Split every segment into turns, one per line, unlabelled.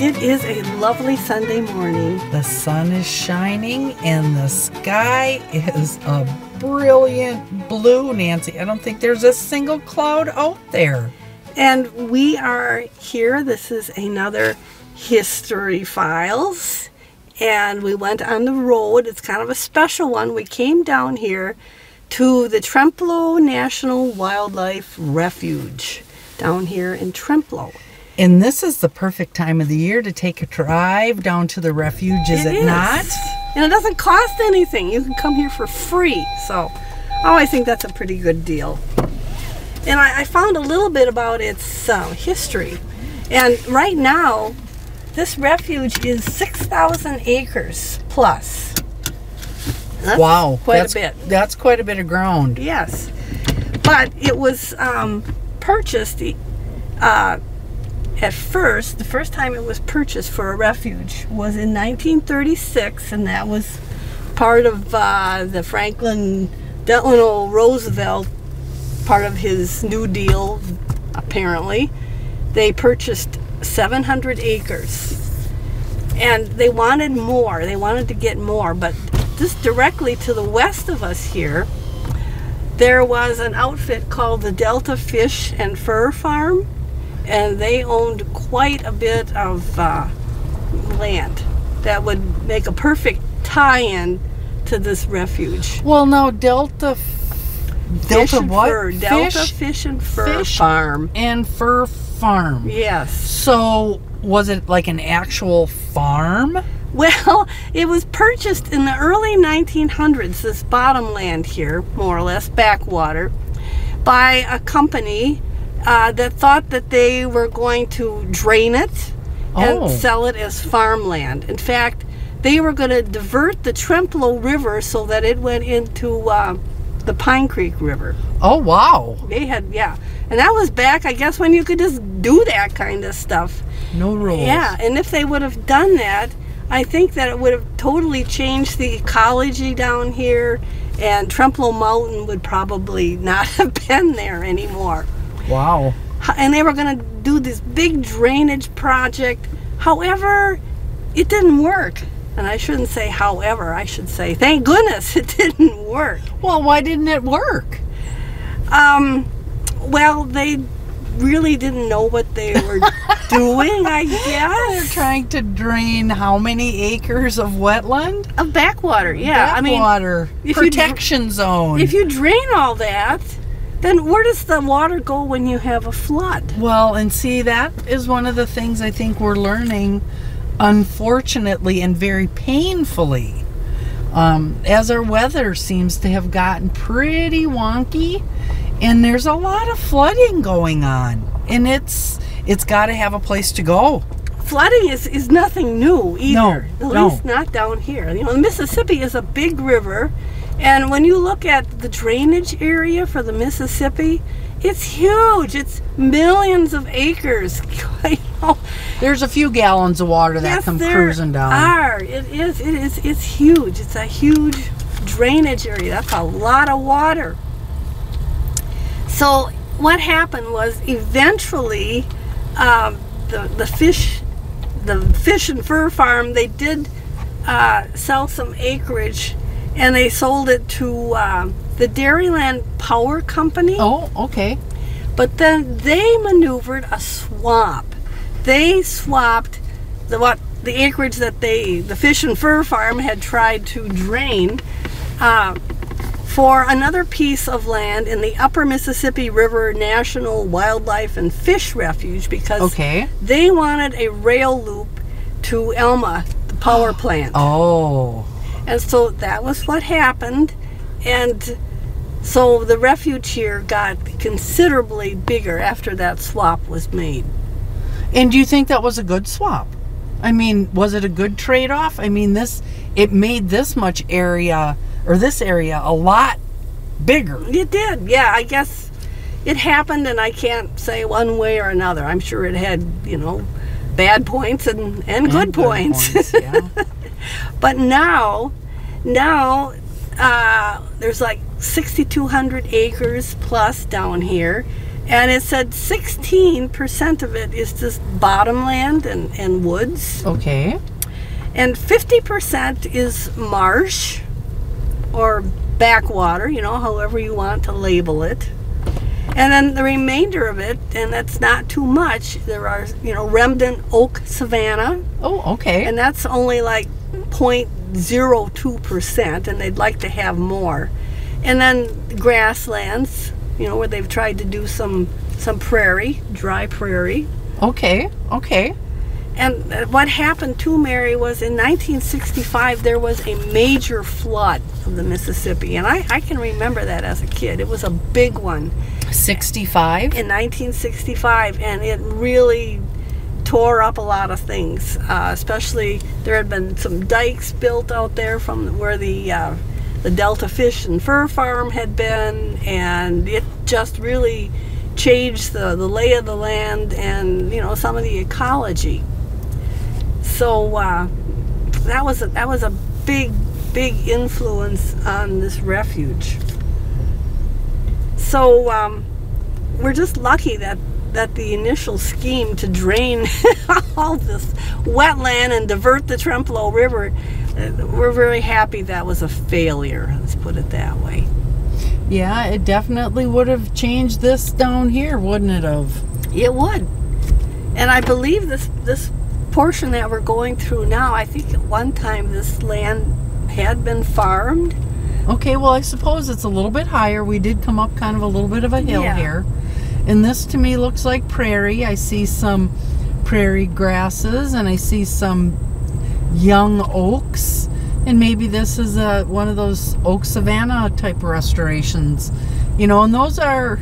It is a lovely Sunday morning.
The sun is shining and the sky is a brilliant blue, Nancy. I don't think there's a single cloud out there.
And we are here. This is another History Files. And we went on the road. It's kind of a special one. We came down here to the Trempealeau National Wildlife Refuge down here in Trempealeau.
And this is the perfect time of the year to take a drive down to the refuge, is it, not?
And it doesn't cost anything. You can come here for free. So, oh, I think that's a pretty good deal. And I, I found a little bit about its uh, history. And right now, this refuge is 6,000 acres plus. That's
wow,
quite
that's,
a bit.
That's quite a bit of ground.
Yes, but it was um, purchased uh, at first. The first time it was purchased for a refuge was in 1936, and that was part of uh, the Franklin Delano Roosevelt part of his New Deal. Apparently, they purchased 700 acres, and they wanted more. They wanted to get more, but just directly to the west of us here, there was an outfit called the Delta Fish and Fur Farm, and they owned quite a bit of uh, land that would make a perfect tie-in to this refuge.
Well, now Delta.
Fish
Delta
and
what?
Fur, Delta Fish and Fur
Fish
Farm.
and Fur Farm.
Yes.
So, was it like an actual farm?
Well, it was purchased in the early 1900s, this bottom land here, more or less, backwater, by a company uh, that thought that they were going to drain it and
Oh.
sell it as farmland. In fact, they were going to divert the Trempealeau River so that it went into uh, the Pine Creek River.
Oh, wow.
They had, yeah. And that was back, I guess, when you could just do that kind of stuff.
No rules.
Yeah, and if they would have done that, I think that it would have totally changed the ecology down here, and Trempealeau Mountain would probably not have been there anymore.
Wow.
And they were going to do this big drainage project. However, it didn't work. And I shouldn't say however, I should say thank goodness it didn't work.
Well, why didn't it work?
Um, well, they really didn't know what they were doing, I guess.
They're trying to drain how many acres of wetland?
Of backwater, yeah. I mean,
water
if you
protection zone.
if you drain all that, then where does the water go when you have a flood?
well, and see, that is one of the things I think we're learning, unfortunately and very painfully. Um, as our weather seems to have gotten pretty wonky, and there's a lot of flooding going on, and it's it's got to have a place to go.
Flooding is, is nothing new either.
No,
At
no.
least not down here. You know, the Mississippi is a big river, and when you look at the drainage area for the Mississippi, it's huge. It's millions of acres. You know,
There's a few gallons of water that
Yes,
come cruising down.
Are it is it is it's huge. It's a huge drainage area. That's a lot of water. So what happened was eventually um, the the fish the fish and fur farm they did uh, sell some acreage and they sold it to um, the Dairyland Power Company.
Oh, okay.
But then they maneuvered a swamp. They swapped the what the acreage that they the fish and fur farm had tried to drain uh, for another piece of land in the Upper Mississippi River National Wildlife and Fish Refuge because
Okay.
they wanted a rail loop to Alma, the power plant.
Oh.
And so that was what happened. And so the refuge here got considerably bigger after that swap was made.
And do you think that was a good swap? I mean, was it a good trade off? I mean, this it made this much area or this area a lot bigger.
It did, yeah, I guess it happened, and I can't say one way or another. I'm sure it had, you know, bad points and, and, good,
And
points.
yeah.
But now, now uh, there's like 6,200 acres plus down here, And it said 16% of it is just bottomland and, and woods.
Okay.
And 50% is marsh or backwater, you know, however you want to label it. And then the remainder of it, and that's not too much, there are, you know, remnant oak savanna,
Oh, okay.
and that's only like 0.02%, and they'd like to have more. And then grasslands, you know, where they've tried to do some some prairie, dry prairie.
okay. Okay.
And uh, what happened to Mary was in 1965 there was a major flood of the Mississippi, and I, I can remember that as a kid. It was a big one
65.
in 1965, and it really tore up a lot of things. Uh, especially there had been some dikes built out there from where the uh, the Delta Fish and Fur Farm had been, and it just really changed the, the lay of the land and you know some of the ecology. So uh, that was a, that was a big big influence on this refuge. So um, we're just lucky that that the initial scheme to drain all this wetland and divert the Trempealeau River, uh, we're very happy that was a failure. Let's put it that way.
Yeah, it definitely would have changed this down here, wouldn't it have?
It would, and I believe this this portion that we're going through now. I think at one time this land had been farmed.
Okay, well, I suppose it's a little bit higher. We did come up kind of a little bit of a hill
Yeah.
here. And this to me looks like prairie. I see some prairie grasses and I see some young oaks. And maybe this is a, one of those oak savanna type restorations. You know, and those are,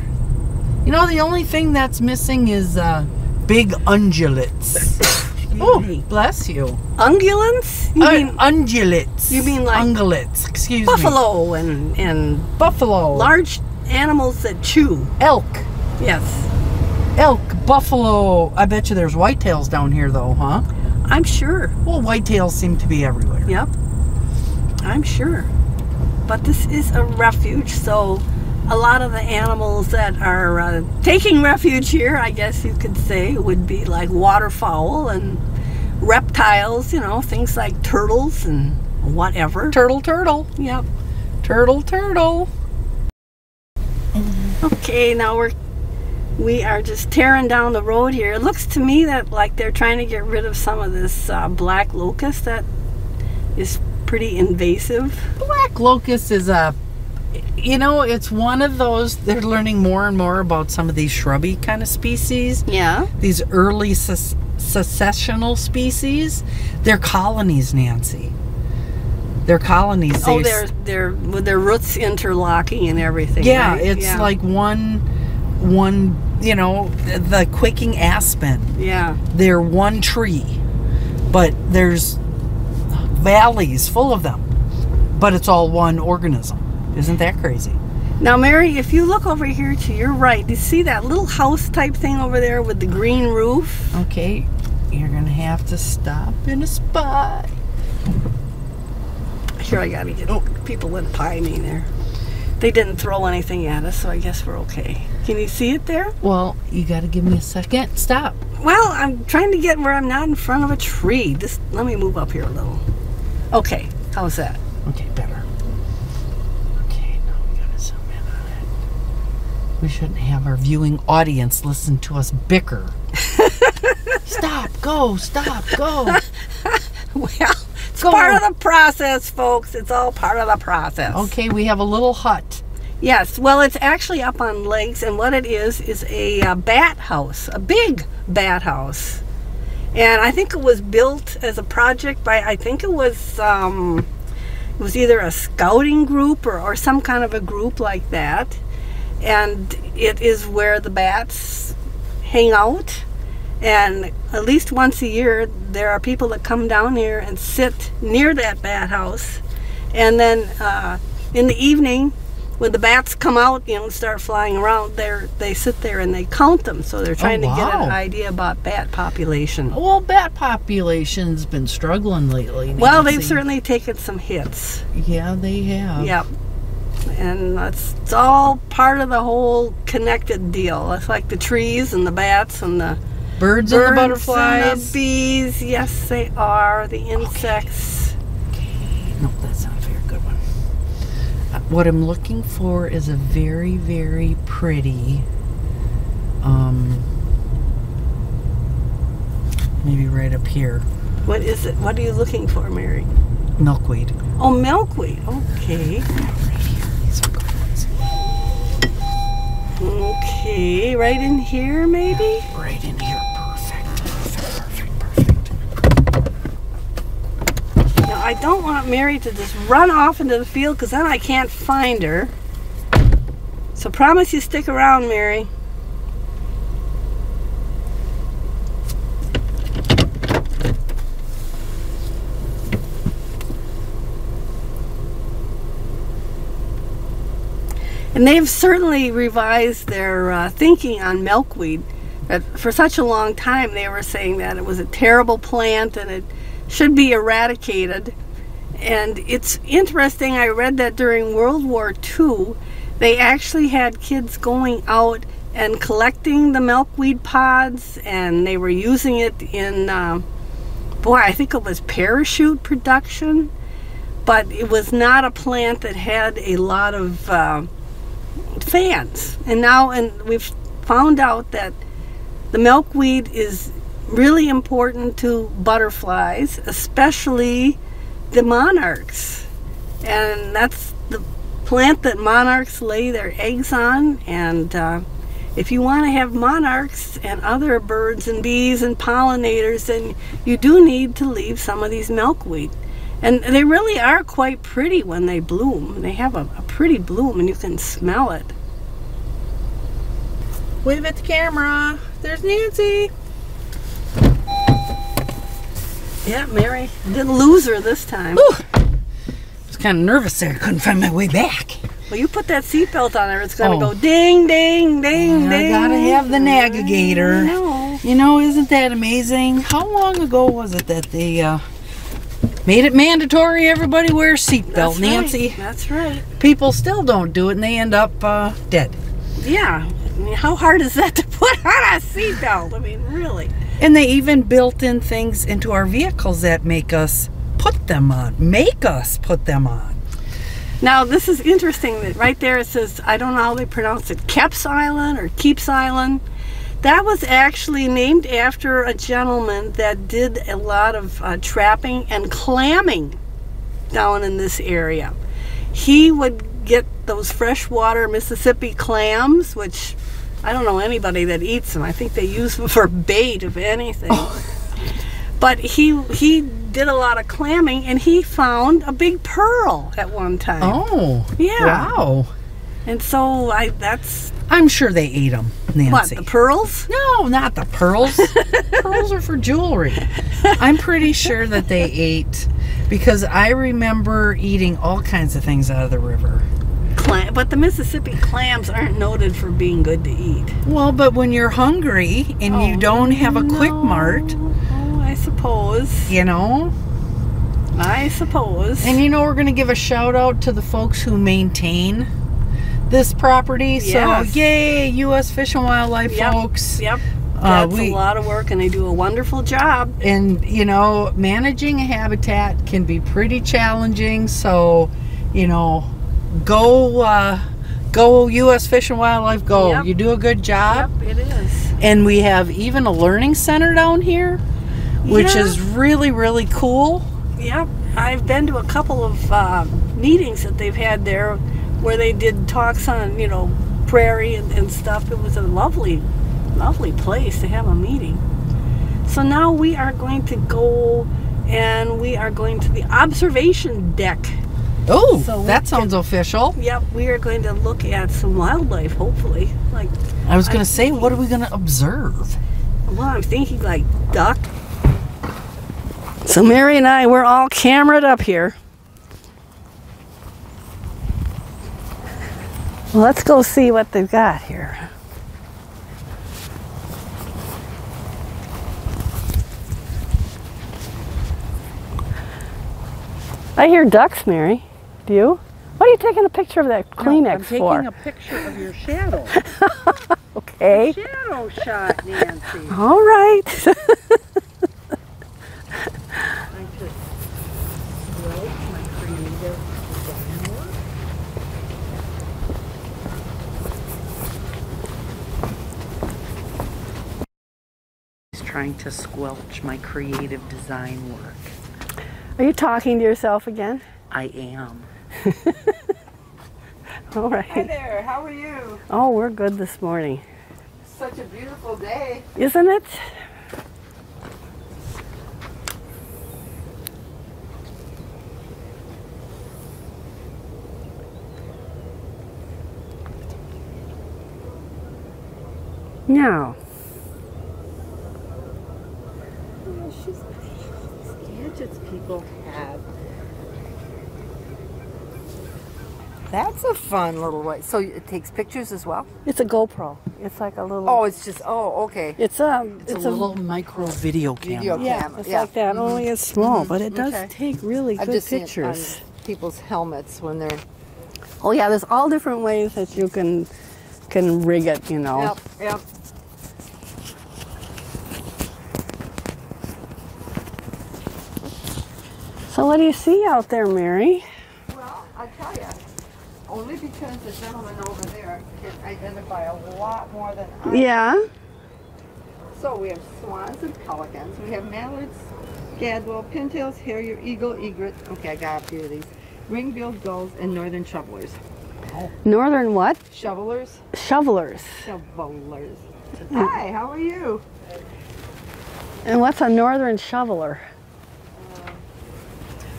you know, the only thing that's missing is uh, big ungulates. oh, bless you.
Ungulants? You
Uh,
mean
ungulates.
you mean like
ungulates? Excuse me.
buffalo and and
Buffalo.
large animals that chew?
elk.
Yes,
Elk, buffalo. I bet you there's whitetails down here, though, huh?
I'm sure.
Well, whitetails seem to be everywhere.
Yep, I'm sure. But this is a refuge, so a lot of the animals that are uh, taking refuge here, I guess you could say, would be like waterfowl and reptiles, you know, things like turtles and whatever.
Turtle, turtle.
Yep.
Turtle, turtle.
Okay, now we're we are just tearing down the road here. It looks to me that like they're trying to get rid of some of this uh, black locust that is pretty invasive.
Black locust is a, you know, it's one of those, they're learning more and more about some of these shrubby kind of species.
Yeah.
These early successional species. They're colonies, Nancy. They're colonies.
Oh,
They-
they're they're with their roots interlocking and everything.
Yeah,
right?
it's
Yeah.
like one, one, you know, the quaking aspen.
yeah.
They're one tree, but there's valleys full of them, but it's all one organism. Isn't that crazy?
Now, Mary, if you look over here to your right, do you see that little house type thing over there with the green roof?
Okay, you're gonna have to stop in a spot.
Here, I gotta get oh. people went by me there. They didn't throw anything at us, so I guess we're okay. Can you see it there?
Well, you gotta give me a second. Stop.
Well, I'm trying to get where I'm not in front of a tree. Just let me move up here a little. Okay, how's that?
Okay, better. Okay, now we gotta zoom in on it. We shouldn't have our viewing audience listen to us bicker. stop, go, stop, go.
Well, it's
Go.
part of the process, folks. It's all part of the process.
Okay, we have a little hut.
Yes, well, it's actually up on legs, and what it is is a uh, bat house, a big bat house. And I think it was built as a project by, I think it was, um, it was either a scouting group or, or some kind of a group like that. And it is where the bats hang out. And at least once a year, there are people that come down here and sit near that bat house. And then uh, in the evening, when the bats come out, you know, start flying around, they they sit there and they count them. So they're oh, trying to get an idea about bat population.
Well, bat population's been struggling lately.
Well, they've certainly taken some hits.
Yeah, they have.
Yep. and it's, it's all part of the whole connected deal. It's like the trees and the bats and the
Birds,
birds
and the
and
butterflies.
the bees. Yes, they are the insects. Okay.
No, that's not a very good one. What I'm looking for is a very, very pretty, um, maybe right up here,
What is it? What are you looking for, Mary?
milkweed.
Oh, milkweed. Okay.
Right here. These are good ones.
Okay, right in here, maybe.
Right in here. Perfect. Perfect. Perfect. Perfect.
Now, I don't want Mary to just run off into the field because then I can't find her. So promise you stick around, Mary. And they've certainly revised their uh, thinking on milkweed. That for such a long time they were saying that it was a terrible plant and it should be eradicated. And it's interesting, I read that during World War II, they actually had kids going out and collecting the milkweed pods and they were using it in, uh, boy, I think it was parachute production. But it was not a plant that had a lot of uh, fans. And now, and we've found out that the milkweed is really important to butterflies, especially the monarchs. And that's the plant that monarchs lay their eggs on. And uh, if you want to have monarchs and other birds and bees and pollinators, then you do need to leave some of these milkweed. And they really are quite pretty when they bloom. They have a, a pretty bloom and you can smell it.
Wave at the camera. There's Nancy.
Yeah, Mary. Didn't lose her this time.
Whew. I was kind of nervous there. Couldn't find my way back.
Well, you put that seatbelt on her, it's going to
Oh.
go ding, ding, ding,
I
ding.
gotta have the navigator.
No.
You know, isn't that amazing? How long ago was it that they uh, made it mandatory everybody wear a seatbelt,
That's
Nancy?
Right. That's right.
People still don't do it and they end up uh, dead.
Yeah. I mean, how hard is that to put on a seatbelt? I mean, really.
And they even built in things into our vehicles that make us put them on. Make us put them on.
Now, this is interesting that right there it says, I don't know how they pronounce it, Keps Island or Keeps Island. That was actually named after a gentleman that did a lot of uh, trapping and clamming down in this area. He would get those freshwater Mississippi clams, which I don't know anybody that eats them. I think they use them for bait, if anything. Oh. But he he did a lot of clamming, and he found a big pearl at one time.
Oh,
Yeah.
Wow.
And so I that's
I'm sure they ate them, Nancy.
what the pearls.
no, not the pearls. pearls are for jewelry. I'm pretty sure that they ate because I remember eating all kinds of things out of the river.
Clam, but the Mississippi clams aren't noted for being good to eat.
Well, but when you're hungry and you
Oh,
don't have a quick mart,
Oh, I suppose.
you know,
I suppose.
And you know, we're going to give a shout out to the folks who maintain this property.
Yes.
So, yay, U.S. Fish and Wildlife
Yep.
folks.
yep,
Uh,
that's
we-
a lot of work, and they do a wonderful job.
And, you know, managing a habitat can be pretty challenging. So, you know, go, uh, go U.S. Fish and Wildlife, go.
Yep.
You do a good job.
Yep, it is.
And we have even a learning center down here, which
Yeah.
is really, really cool.
Yep, I've been to a couple of uh, meetings that they've had there where they did talks on, you know, prairie and, and stuff. It was a lovely, lovely place to have a meeting. So now we are going to go and we are going to the observation deck.
Oh,
So
that sounds official.
Yep, we are going to look at some wildlife, hopefully. Like,
I was going to say, what are we going to observe?
well, I'm thinking like duck. So Mary and I, we're all cameraed up here. Well, let's go see what they've got here. I hear ducks, Mary. You? What are you taking a picture of that Kleenex
No, I'm taking a picture of your shadow.
okay.
shadow shot, Nancy.
All right.
I just wrote my creative design work. He's trying to squelch my creative design work.
are you talking to yourself again?
I am.
All
Hi there, how are you?
Oh, we're good this morning.
Such a beautiful day.
Isn't it? Now,
Gadgets people have. That's a fun little way. So it takes pictures as well?
it's a GoPro. It's like a little.
Oh, it's just, oh, okay.
it's um, a.
It's, a, little micro video camera.
Video
Yeah,
camera.
it's
yeah.
like that. Mm-hmm. Only it's small, mm-hmm. but it does
Okay.
take really
I've
good
just seen it
pictures.
on people's helmets when they're.
Oh yeah, there's all different ways that you can can rig it. You know.
Yep, yep.
So what do you see out there, Mary?
Well, I tell you, only because the gentleman over there can identify a lot more than I.
Yeah.
So we have swans and pelicans. We have mallards, gadwall, pintails, harrier, eagle, egret. Okay, I got a few of these. Ring-billed gulls and northern shovelers.
Northern what?
Shovelers?
Shovelers.
Shovelers. Hi, how are you?
And what's a northern shoveler?
Uh,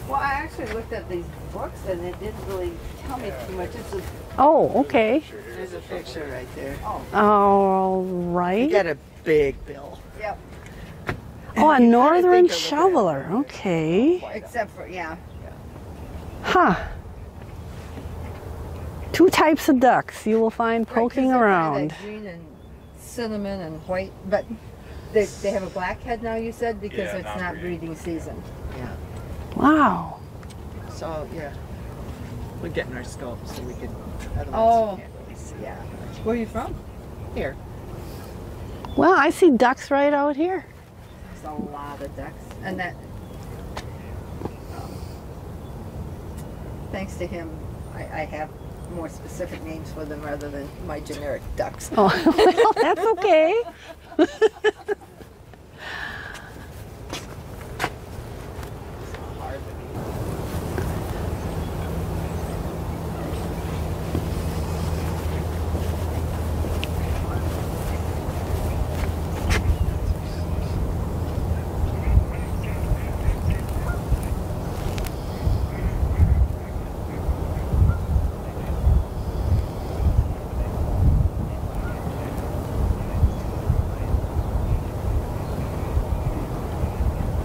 well, I actually looked at these books and it didn't really tell me too much. It's a,
Oh, okay.
there's a picture right there. Oh,
All
You got a big bill.
yep.
Oh, a northern
think of it.
shoveler. Okay.
Except for, yeah.
Huh. Two types of ducks you will find poking
they're
around.
that Green and cinnamon and white, but they, they have a black head now, you said, because
Yeah,
it's
not
not
breeding.
breeding season. Yeah.
Wow.
So, yeah.
We're getting our scope so we could.
Oh.
can't see.
Yeah. Where are you from?
Here.
Well, I see ducks right out here.
There's a lot of ducks. And that, um, thanks to him, I, I have more specific names for them rather than my generic ducks.
Oh, well, that's okay.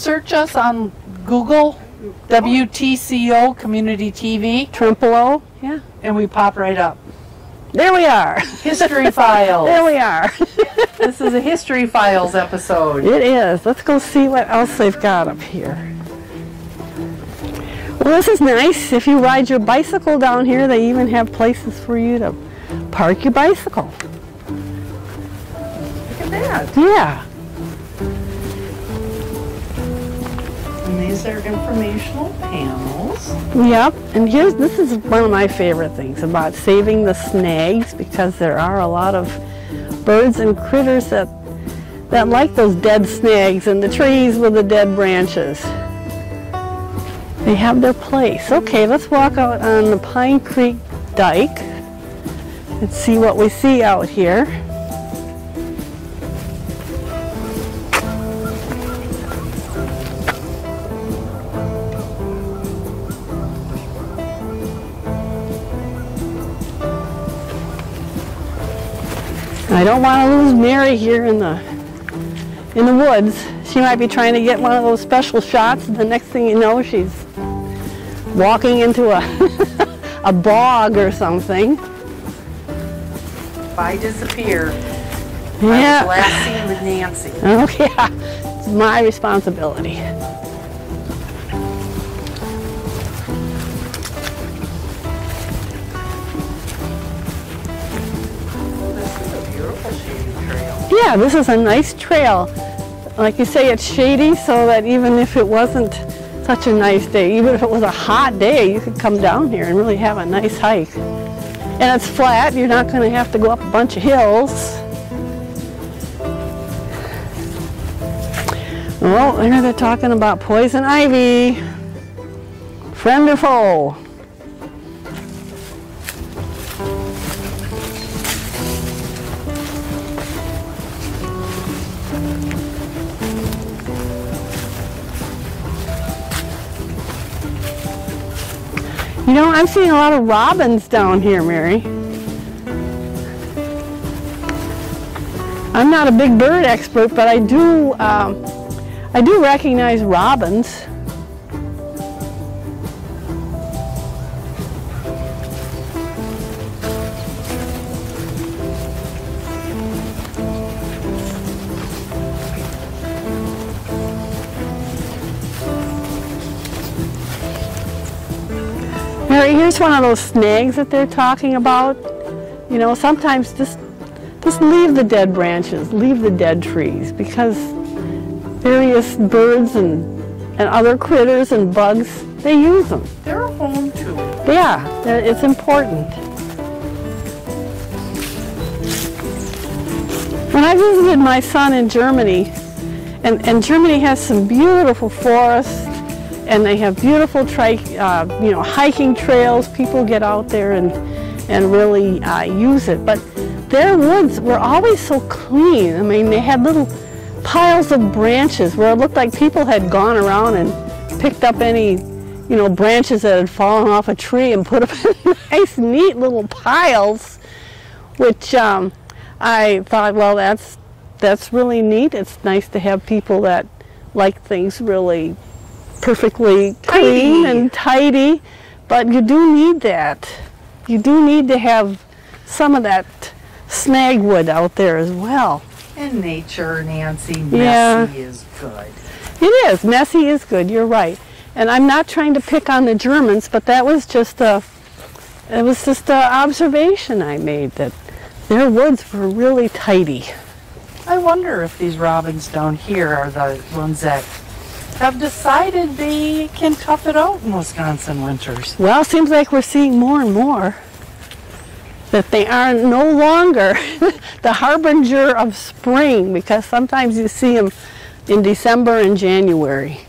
Search us on Google, WTCO Community TV,
Trempealeau. Yeah.
and we pop right up.
There we are.
History Files.
There we are.
This is a History Files episode.
It is. Let's go see what else they've got up here. Well, this is nice. If you ride your bicycle down here, they even have places for you to park your bicycle.
Look at that.
Yeah.
These are informational panels.
Yep. And here's this is one of my favorite things about saving the snags because there are a lot of birds and critters that that like those dead snags and the trees with the dead branches. They have their place. Okay, let's walk out on the Pine Creek Dike and see what we see out here. I don't want to lose Mary here in the in the woods. She might be trying to get one of those special shots, and the next thing you know, she's walking into a a bog or something.
If I disappear, I was
Yeah.
last seen with Nancy.
Oh yeah, it's my responsibility. Yeah, this is a nice trail. Like you say, it's shady so that even if it wasn't such a nice day, even if it was a hot day, you could come down here and really have a nice hike. And it's flat, you're not going to have to go up a bunch of hills. Oh, there they're talking about poison ivy. Friend or foe? You know, I'm seeing a lot of robins down here, Mary. I'm not a big bird expert, but I do, um, I do recognize robins. Mary, here's one of those snags that they're talking about. You know, sometimes just just leave the dead branches, leave the dead trees, because various birds and and other critters and bugs they use them.
They're a home too.
Yeah, it's important. When I visited my son in Germany, and, and Germany has some beautiful forests, and they have beautiful tri- uh, you know, hiking trails. People get out there and, and really uh, use it. But their woods were always so clean. I mean, they had little piles of branches where it looked like people had gone around and picked up any, you know, branches that had fallen off a tree and put them in nice, neat little piles, which um, I thought, well, that's that's really neat. It's nice to have people that like things really perfectly clean
Tidy.
and tidy, but you do need that. You do need to have some of that snagwood out there as well.
In nature, Nancy, messy
Yeah.
is good.
It is. Messy is good. You're right. And I'm not trying to pick on the Germans, but that was just a it was just an observation I made that their woods were really tidy.
I wonder if these robins down here are the ones that have decided they can tough it out in Wisconsin winters.
Well, it seems like we're seeing more and more that they are no longer the harbinger of spring because sometimes you see them in December and January.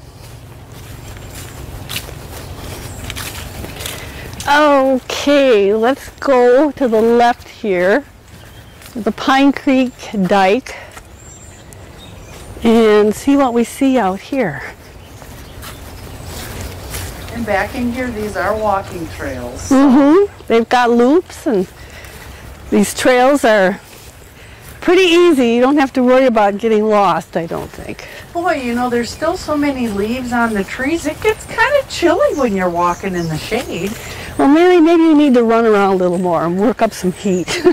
Okay, let's go to the left here, the Pine Creek Dike, and see what we see out here.
And back in here, these are walking trails.
Mm-hmm. They've got loops and these trails are pretty easy. You don't have to worry about getting lost, I don't think.
Boy, you know, there's still so many leaves on the trees. It gets kind of chilly when you're walking in the shade.
Well, Mary, maybe you need to run around a little more and work up some heat.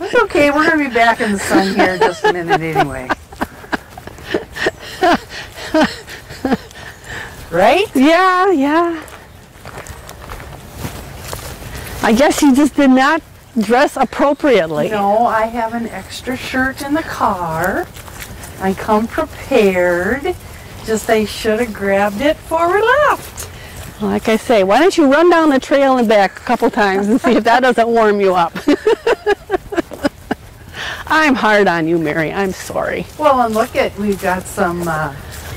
It's okay, we're going to be back in the sun here in just a minute anyway. right?
yeah, yeah. I guess you just did not dress appropriately.
No, I have an extra shirt in the car. I come prepared. Just they should have grabbed it before we left.
Like I say, why don't you run down the trail and back a couple times and see if that doesn't warm you up. I'm hard on you, Mary. I'm sorry.
Well, and look at, we've got some, uh,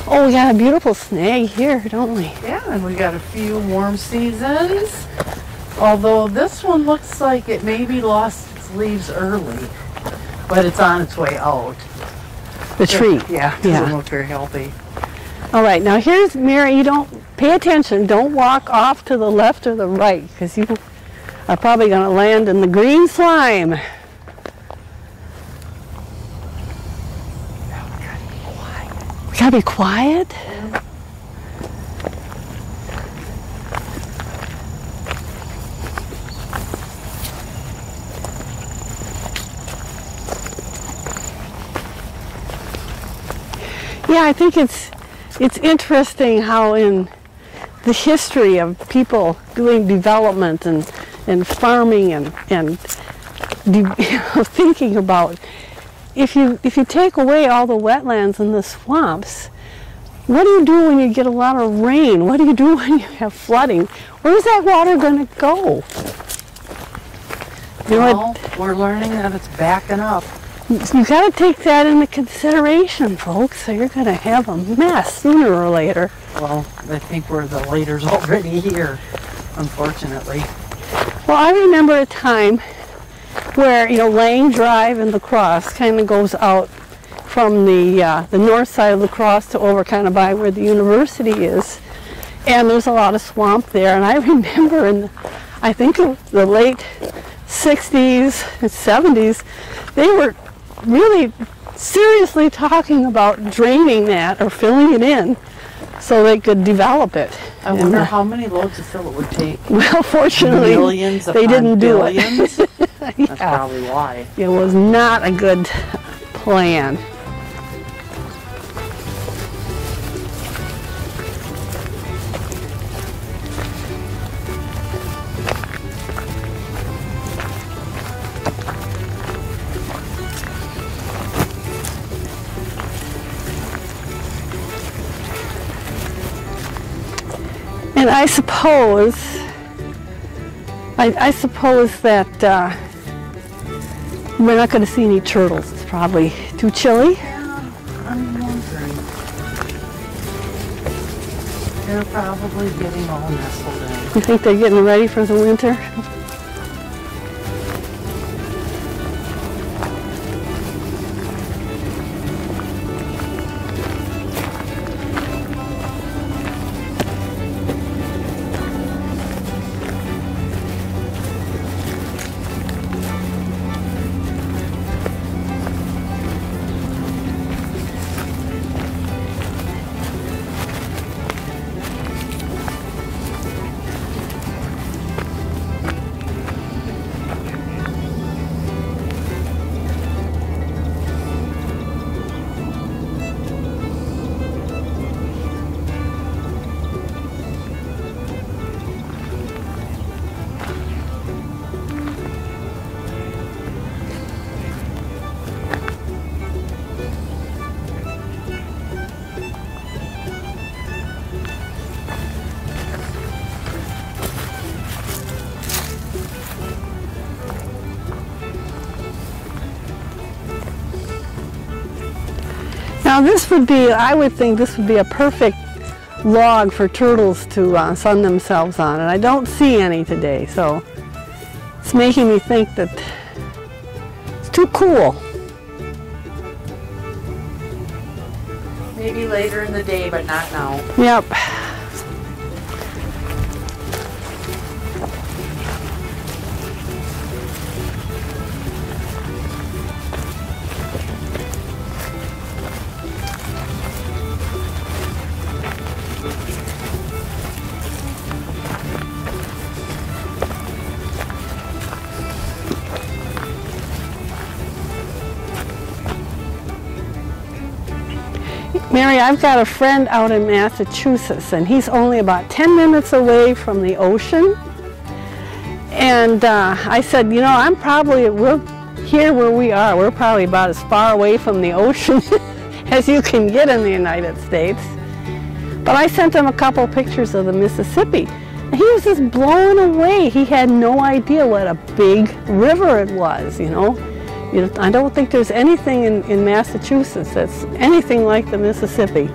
Oh, we got a beautiful snag here, don't we?
yeah, and we got a few warm seasons. Although this one looks like it maybe lost its leaves early, but it's on its way out.
The tree.
Yeah, doesn't
Yeah.
look very healthy.
All right, now here's Mary. You don't pay attention. Don't walk off to the left or the right because you are probably going to land in the green slime. Gotta be quiet. Yeah, I think it's it's interesting how in the history of people doing development and, and farming and, and de- thinking about if you if you take away all the wetlands and the swamps, what do you do when you get a lot of rain? What do you do when you have flooding? Where's that water going to go? You know,
Well, we're learning that it's backing up.
you got to take that into consideration, folks. So you're going to have a mess sooner or later.
Well, I think we're the later's already here, unfortunately.
Well, I remember a time where you know Lang Drive and La Crosse kind of goes out from the uh, the north side of La Crosse to over kind of by where the university is, and there's a lot of swamp there. And I remember in, the, I think of the late 60s and 70s, they were really seriously talking about draining that or filling it in so they could develop it.
I
And,
wonder
uh,
how many loads of fill it would take.
well, fortunately,
Millions
they didn't do
billions?
it.
That's probably why.
It was not a good plan. And I suppose, I, I suppose that uh, we're not going to see any turtles. It's probably too chilly.
I'm wondering. They're probably getting all nestled in.
You think they're getting ready for the winter? Now this would be, I would think this would be a perfect log for turtles to uh, sun themselves on, and I don't see any today, so it's making me think that it's too cool.
Maybe later in the day, but not now.
Yep. I've got a friend out in Massachusetts, and he's only about 10 minutes away from the ocean. And uh, I said, you know, I'm probably, we're here where we are, we're probably about as far away from the ocean as you can get in the United States. But I sent him a couple pictures of the Mississippi. And he was just blown away. He had no idea what a big river it was, you know. You I don't think there's anything in, in Massachusetts that's anything like the Mississippi.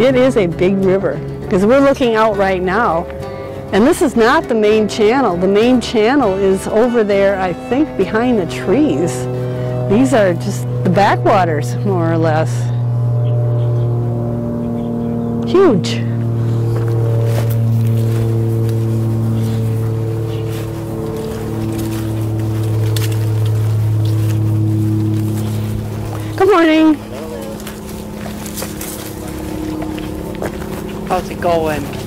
It is a big river because we're looking out right now and this is not the main channel. The main channel is over there, I think, behind the trees. These are just the backwaters, more or less. Huge.
How's it going?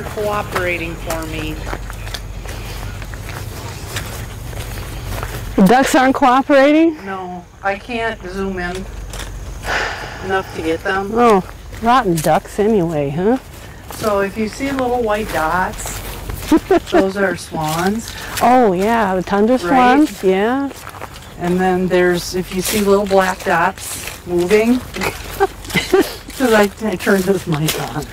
Aren't cooperating for me.
The ducks aren't cooperating?
No, I can't zoom in enough to get them.
Oh, rotten ducks anyway, huh?
So if you see little white dots, those are swans.
Oh, yeah, the tundra
Right.
swans, yeah.
And then there's, if you see little black dots moving, because I, I turned this mic on.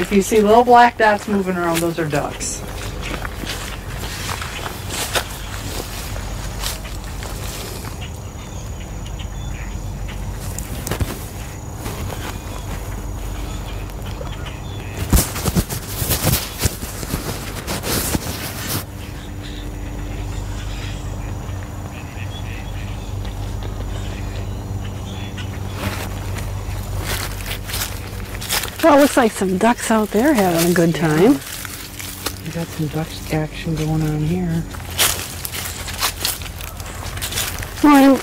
If you see little black dots moving around, those are ducks.
Looks like some ducks out there having a good time.
We got some duck action going on here.
Morning.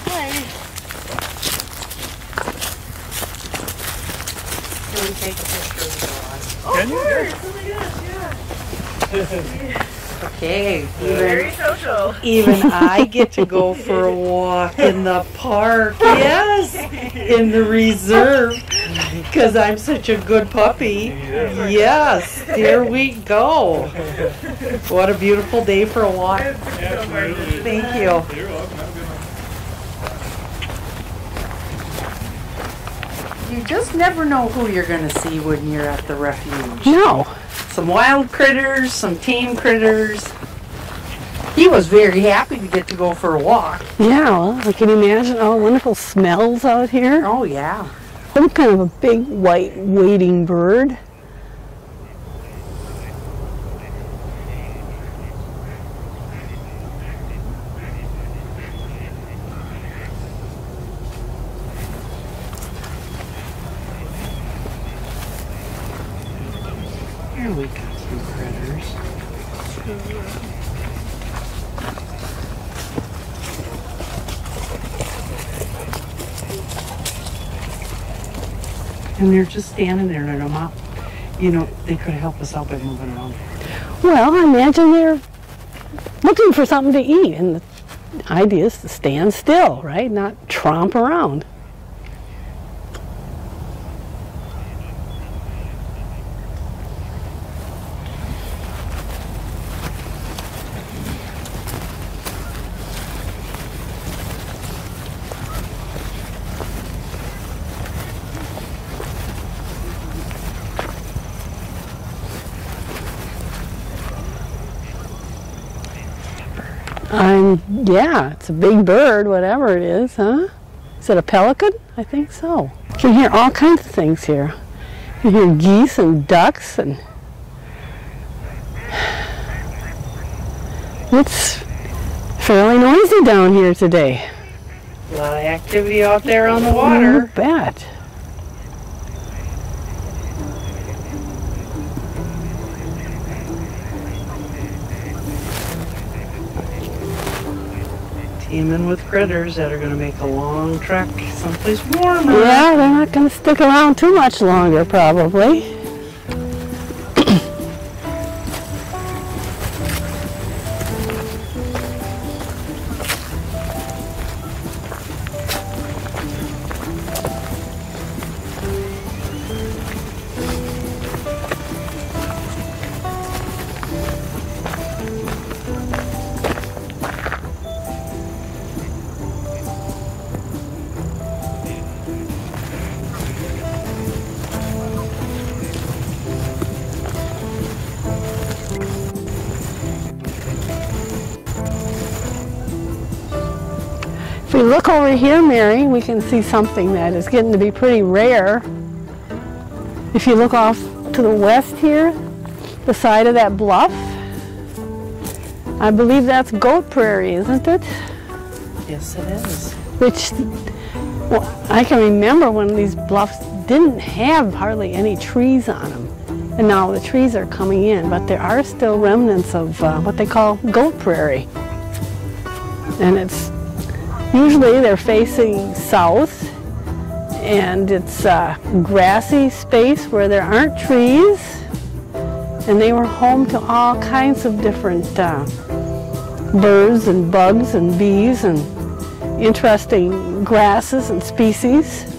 Oh okay, very social. Even I get to go for a walk in the park. Yes, in the reserve, because I'm such a good puppy. Yes, here we go. What a beautiful day for a walk. Thank you. You just never know who you're going to see when you're at the refuge
No.
some wild critters, some tame critters. He was very happy to get to go for a walk.
Yeah, well, I can imagine all the wonderful smells out here.
Oh yeah.
What kind of a big white wading bird?
Here we got some critters. And they're just standing there, and I'm out. You know, they could help us out by moving around.
Well, I imagine they're looking for something to eat, and the idea is to stand still, right? Not tromp around. I'm, yeah, it's a big bird, whatever it is, huh? Is it a pelican? I think so. You can hear all kinds of things here. You hear geese and ducks and it's fairly noisy down here today.
A lot of activity out there on the
You
water.
bet.
Teaming with critters that are going to make a long trek someplace warmer.
Yeah, they're not going to stick around too much longer, probably. Look over here, Mary, we can see something that is getting to be pretty rare. If you look off to the west here, the side of that bluff, I believe that's goat prairie, isn't it?
Yes, it is.
Which, well, I can remember when these bluffs didn't have hardly any trees on them. And now the trees are coming in, but there are still remnants of uh, what they call goat prairie. And it's usually they're facing south and it's a grassy space where there aren't trees and they were home to all kinds of different uh, birds and bugs and bees and interesting grasses and species.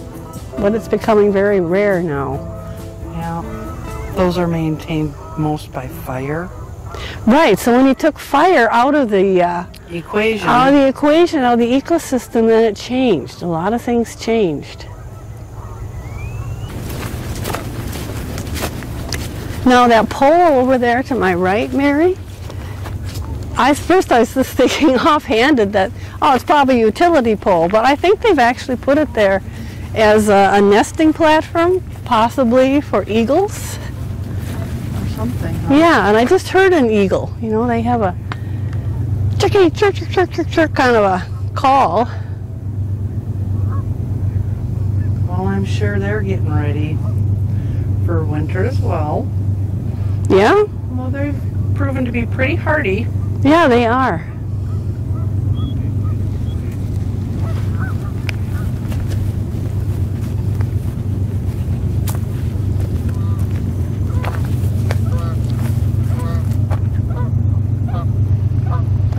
But it's becoming very rare now.
Yeah. Those are maintained most by fire
Right. So when you took fire out of the uh,
equation.
out of the equation, out of the ecosystem, then it changed. A lot of things changed. Now that pole over there to my right, Mary. I first I was just thinking offhanded that oh it's probably a utility pole, but I think they've actually put it there as a, a nesting platform, possibly for eagles.
Something. huh?
Yeah, and I just heard an eagle. You know, they have a chirky, chirk, chirk, chirk, chirk, chirk kind of a call.
Well, I'm sure they're getting ready for winter as well.
Yeah,
Well, they've proven to be pretty hardy.
yeah, they are.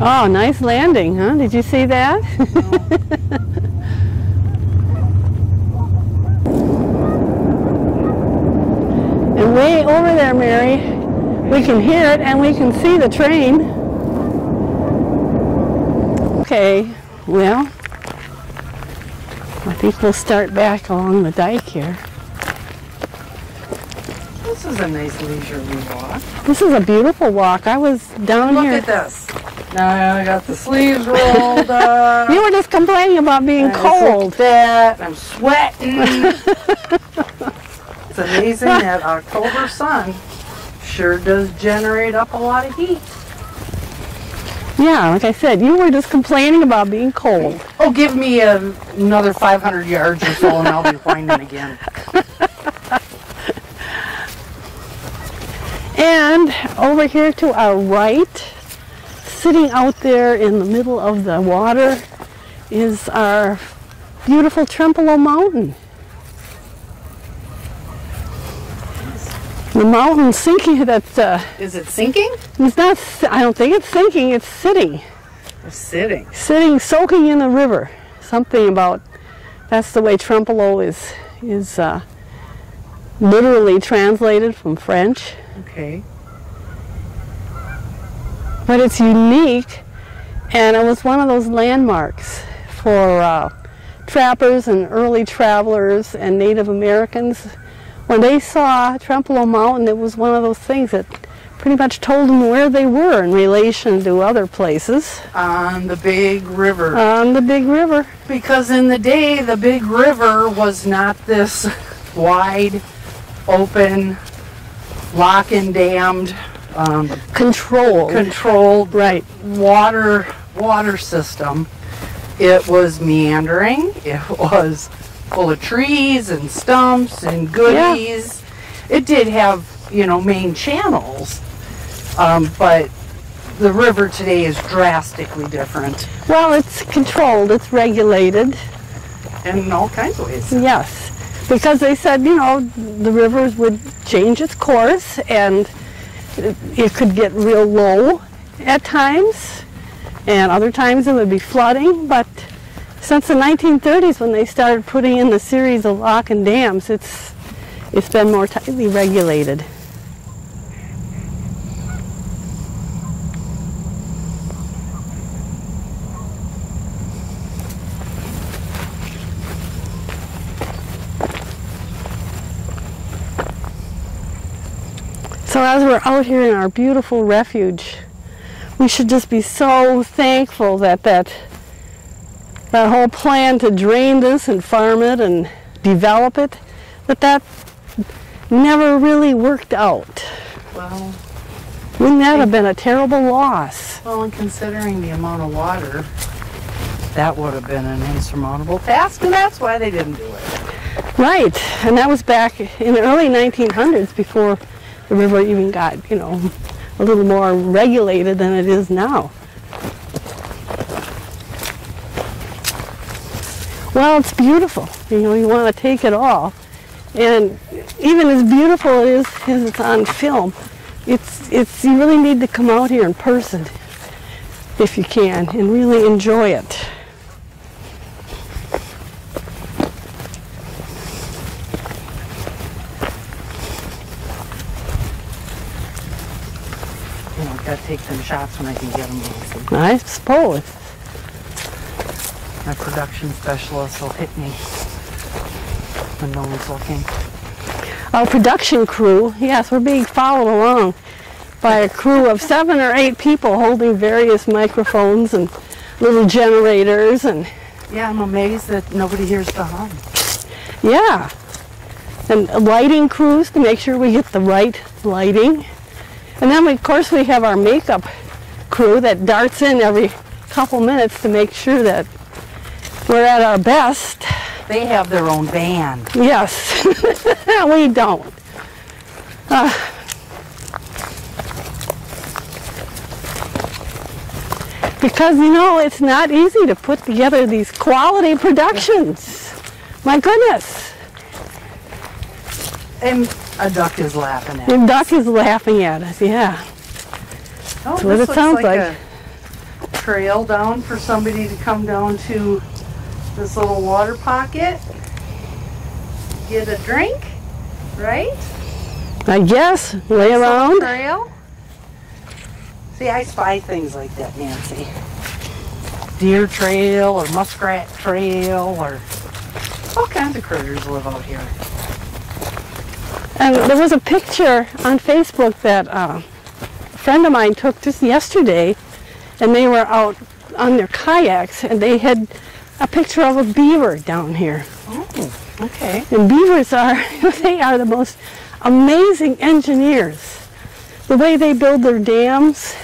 Oh, nice landing, huh? Did you see that? and way over there, Mary, we can hear it and we can see the train. Okay, well, I think we'll start back along the dike here.
This is a nice leisurely walk.
This is a beautiful walk. I was down
Look
here.
at this. Now I got the sleeves rolled up.
You were just complaining about being
and
cold.
that. I'm sweating. it's amazing that October sun sure does generate up a lot of heat.
Yeah, like I said, you were just complaining about being cold.
Oh, give me a, another 500 yards or so and I'll be whining again.
And over here to our right, sitting out there in the middle of the water, is our beautiful Trempealeau Mountain. The mountain sinking, that's, uh,
Is it sinking?
it's not, I don't think it's sinking, it's sitting.
Or sitting?
Sitting, soaking in the river. Something about, that's the way Trempealeau is, is uh, literally translated from French.
Okay.
But it's unique and it was one of those landmarks for uh, trappers and early travelers and Native Americans. When they saw Trempealeau Mountain, it was one of those things that pretty much told them where they were in relation to other places
On the big river.
on the big river.
Because in the day, the big river was not this wide, open, lock and dammed, um,
Controlled.
controlled
right.
water water system. It was meandering. It was full of trees and stumps and goodies. It did have, you know, main channels, um, but the river today is drastically different
Well, it's controlled, it's regulated.
in all kinds of ways.
Yes, because they said, you know, the rivers would change its course and it, could get real low at times, and other times it would be flooding. But since the 1930s, when they started putting in the series of lock and dams, it's it's been more tightly regulated. So as we're out here in our beautiful refuge, we should just be so thankful that that that whole plan to drain this and farm it and develop it, that that never really worked out.
Well,
Wouldn't that have been a terrible loss?
well, and considering the amount of water, that would have been an insurmountable task, and that's why they didn't do it.
Right, and that was back in the early 1900s before the river even got, you know, a little more regulated than it is now. Well, it's beautiful. You know, you want to take it all. And even as beautiful it is as it's on film, it's it's you really need to come out here in person if you can and really enjoy it.
You know, gotta take them shots when I can get them.
I suppose.
My production specialist will hit me when no one's looking.
Our production crew, yes, we're being followed along by a crew of seven or eight people holding various microphones and little generators and
Yeah, I'm amazed that nobody hears the hum.
yeah. And lighting crews to make sure we get the right lighting. And then of course we have our makeup crew that darts in every couple minutes to make sure that we're at our best.
They have their own band.
Yes, we don't. Uh, because you know it's not easy to put together these quality productions. My goodness,
And a duck is laughing at
the duck is laughing at us. Yeah,
Oh,
what
this
it
looks
sounds
like,
like.
a trail down for somebody to come down to this little water pocket, get a drink, right?
I guess lay around.
trail. See, I spy things like that, Nancy. Deer trail or muskrat trail or all kinds of critters live out here.
And there was a picture on Facebook that uh, a friend of mine took just yesterday, and they were out on their kayaks, and they had a picture of a beaver down here.
Oh, okay.
And beavers are, they are the most amazing engineers. The way they build their dams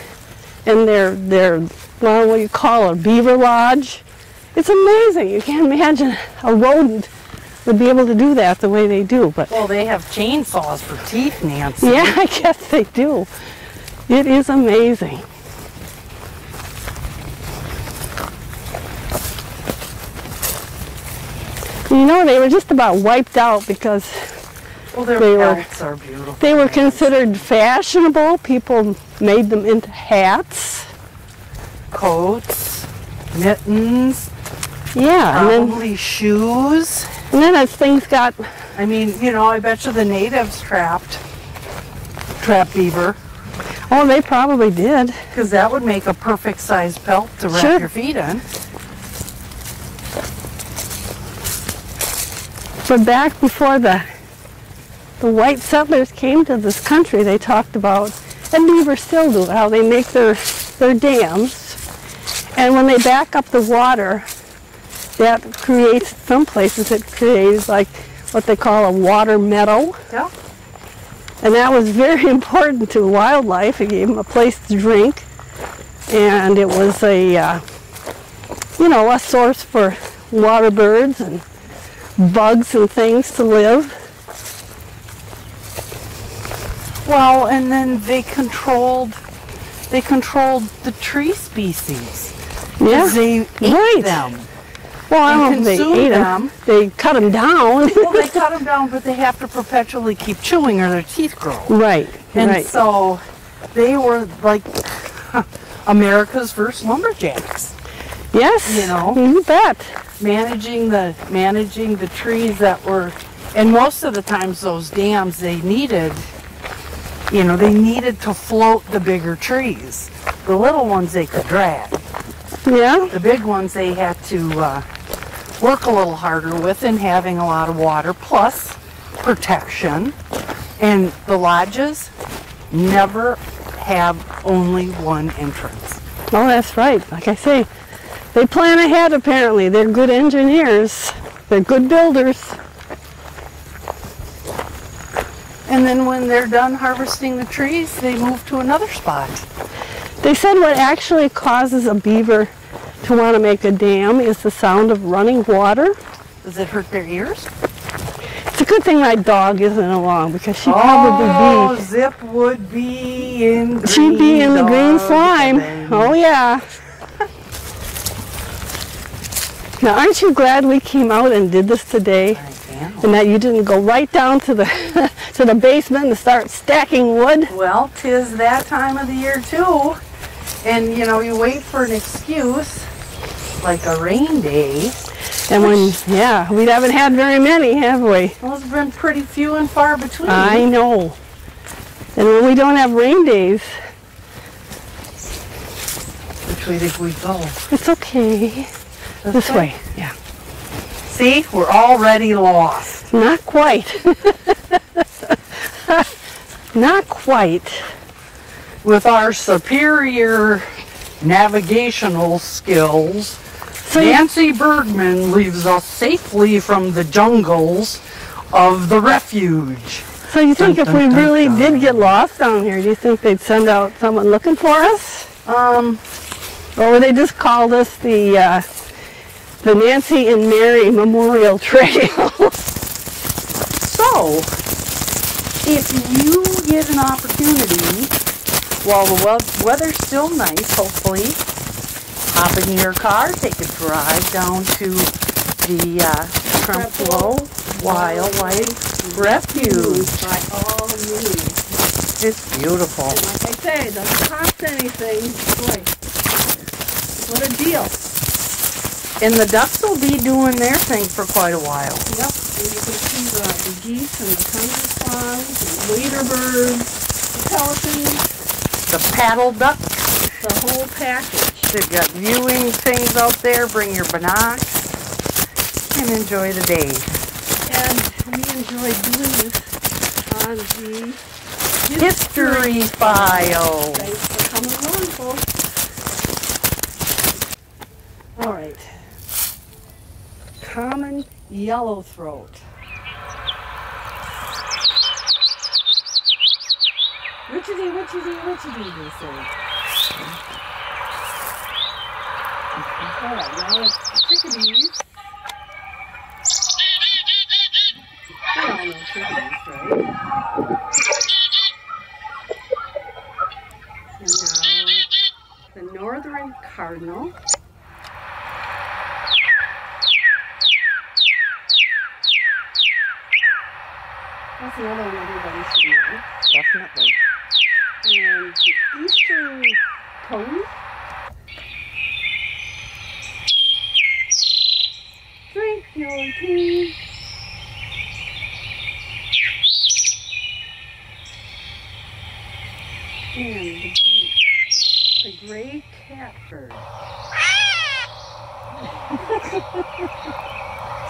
and their, their well, what do you call a beaver lodge. It's amazing. You can't imagine a rodent would be able to do that the way they do. But
Well, they have chainsaws for teeth, Nancy.
yeah, I guess they do. It is amazing. You know, they were just about wiped out because
Well, their
They were-
are beautiful.
they were considered fashionable. People made them into hats.
coats, mittens,
Yeah, and then,
probably shoes.
And then as things got,
I mean, you know, I bet you the natives trapped trapped beaver
oh, they probably did.
because that would make a perfect size pelt to wrap
Sure.
your feet in.
But back before the the white settlers came to this country, they talked about, and beavers still do, how they make their their dams, and when they back up the water, that creates some places it creates like what they call a water meadow,
Yeah.
and that was very important to wildlife. It gave them a place to drink, and it was a uh, you know a source for water birds and bugs and things to live.
Well, and then they controlled they controlled the tree species.
Yeah.
They ate
Right.
them.
Well, I don't know if they eat them.
them.
They cut them down.
Well, they cut them down, but they have to perpetually keep chewing or their teeth grow.
right.
And
right.
so they were like America's first lumberjacks,
yes.
you know.
You bet.
managing the managing the trees that were and most of the times those dams they needed you know they needed to float the bigger trees the little ones they could drag
Yeah.
the big ones they had to uh, work a little harder with and having a lot of water plus protection and the lodges never have only one entrance
Oh, that's right. Like I say, they plan ahead. Apparently, they're good engineers. They're good builders.
and then when they're done harvesting the trees they move to another spot
They said what actually causes a beaver to want to make a dam is the sound of running water.
Does it hurt their ears?
It's a good thing my dog isn't along because she'd
Oh,
probably be oh,
Zip would be in green
she'd be in the green slime.
heaven.
Oh yeah. Now, aren't you glad we came out and did this today?
I am.
and that you didn't go right down to the to the basement and start stacking wood.
Well, tis that time of the year too. And you know, you wait for an excuse, like a rain day.
And when, yeah, we haven't had very many, have we?
Well, it's been pretty few and far between.
I know. And when we don't have rain days,
Which way did we go?
it's okay. This way, yeah.
See, we're already lost.
Not quite. Not quite.
With our superior navigational skills, Nancy Bergman leaves us safely from the jungles of the refuge.
So you think
Dun,
if
dun,
we
dun,
really did get lost down here, do you think they'd send out someone looking for us?
Um,
Or would they just called us the uh, the Nancy and Mary Memorial Trail?
So, if you get an opportunity, while the weather's still nice, hopefully, hop in your car, take a drive down to the uh, Wildlife Refuge.
By all means.
It's beautiful.
Like I say, doesn't cost anything. Boy, what a deal.
And the ducks will be doing their thing for quite a while.
Yep, and you can see the, the geese and the tundra swans, and wader birds, the pelicans,
The paddle duck,
the whole package.
they've got viewing things out there. Bring your binocs and enjoy the day.
And we enjoy doing this on the
History file.
Thanks for coming along, folks. All right. Common yellow Richardy, Richardy, Richardy, they say. All right, now it's chickadees. We all know chickadees? And now the northern cardinal. That's another one everybody should know.
Definitely.
And the eastern cone. Drink your tea. And the, the gray catbird.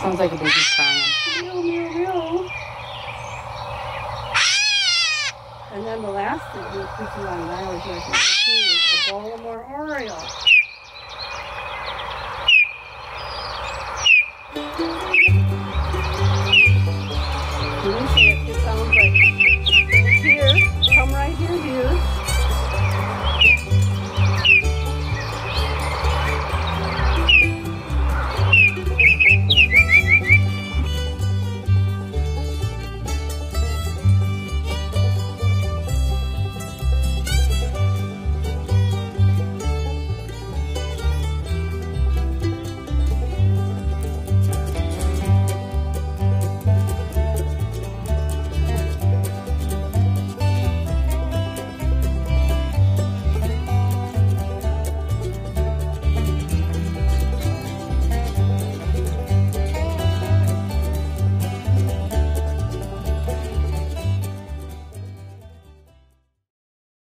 Sounds like a baby crying.
Meow, meow, meow. And then the last thing, this is on Riley's recommendation, is the Baltimore Oriole.